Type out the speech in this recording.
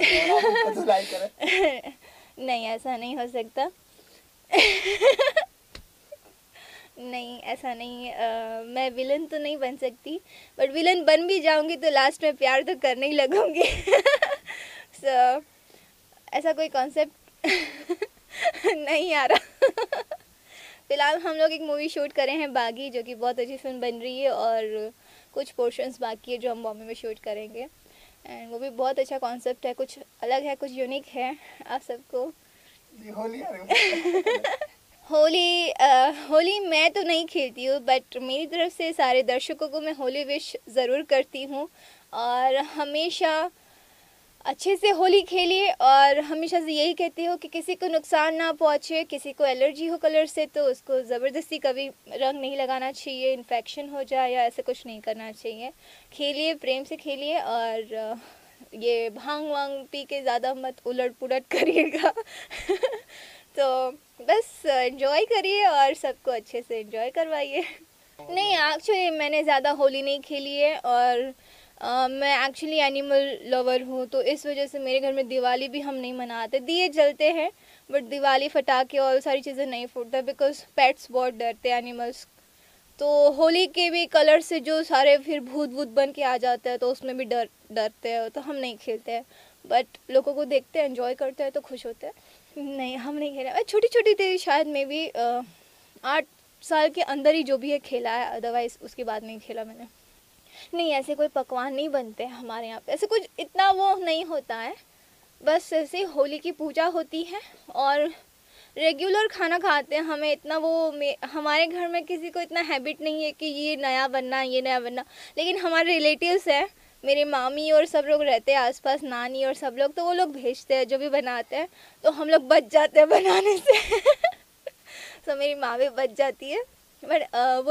नहीं ऐसा नहीं हो सकता। नहीं ऐसा नहीं uh, मैं विलन तो नहीं बन सकती बट विलन बन भी जाऊँगी तो लास्ट में प्यार तो करने ही लगूँगी। सो so, ऐसा कोई कॉन्सेप्ट नहीं आ रहा। फ़िलहाल हम लोग एक मूवी शूट करे हैं बागी जो कि बहुत अच्छी फ़िल्म बन रही है और कुछ पोर्शंस बाकी है जो हम बॉम्बे में शूट करेंगे। एंड वो भी बहुत अच्छा कॉन्सेप्ट है कुछ अलग है कुछ यूनिक है आप सबको। होली होली आ, होली मैं तो नहीं खेलती हूँ बट मेरी तरफ़ से सारे दर्शकों को मैं होली विश ज़रूर करती हूँ। और हमेशा अच्छे से होली खेलिए और हमेशा से यही कहती हूँ कि किसी को नुकसान ना पहुँचे किसी को एलर्जी हो कलर से तो उसको ज़बरदस्ती कभी रंग नहीं लगाना चाहिए इन्फेक्शन हो जाए या ऐसा कुछ नहीं करना चाहिए। खेलिए प्रेम से खेलिए और ये भाँग वांग पी के ज़्यादा मत उलट पुलट करिएगा। तो बस इन्जॉय करिए और सबको अच्छे से इन्जॉय करवाइए। नहीं एक्चुअली मैंने ज़्यादा होली नहीं खेली है और मैं एक्चुअली एनिमल लवर हूँ तो इस वजह से मेरे घर में दिवाली भी हम नहीं मनाते। दिए जलते हैं बट दिवाली, फटाके और सारी चीज़ें नहीं फूटता बिकॉज़ पेट्स बहुत डरते हैं एनिमल्स तो होली के भी कलर से जो सारे फिर भूत भूत बन के आ जाते हैं तो उसमें भी डर, डरते हैं तो हम नहीं खेलते हैं। बट लोगों को देखते हैं इन्जॉय करते हैं तो खुश होते हैं। नहीं, हम नहीं खेले छोटी छोटी थी, शायद मे भी आठ साल के अंदर ही जो भी है खेला है अदरवाइज़ उसके बाद नहीं खेला मैंने। नहीं, ऐसे कोई पकवान नहीं बनते हमारे यहाँ पे। ऐसे कुछ इतना वो नहीं होता है। बस ऐसे होली की पूजा होती है और रेगुलर खाना खाते हैं। हमें इतना वो हमारे घर में किसी को इतना हैबिट नहीं है कि ये नया बनना, ये नया बनना। लेकिन हमारे रिलेटिव्स हैं, मेरे मामी और सब लोग रहते हैं आसपास, नानी और सब लोग तो वो लोग भेजते हैं, जो भी बनाते हैं तो हम लोग बच जाते हैं बनाने से। तो मेरी माँ भी बच जाती है। बट वो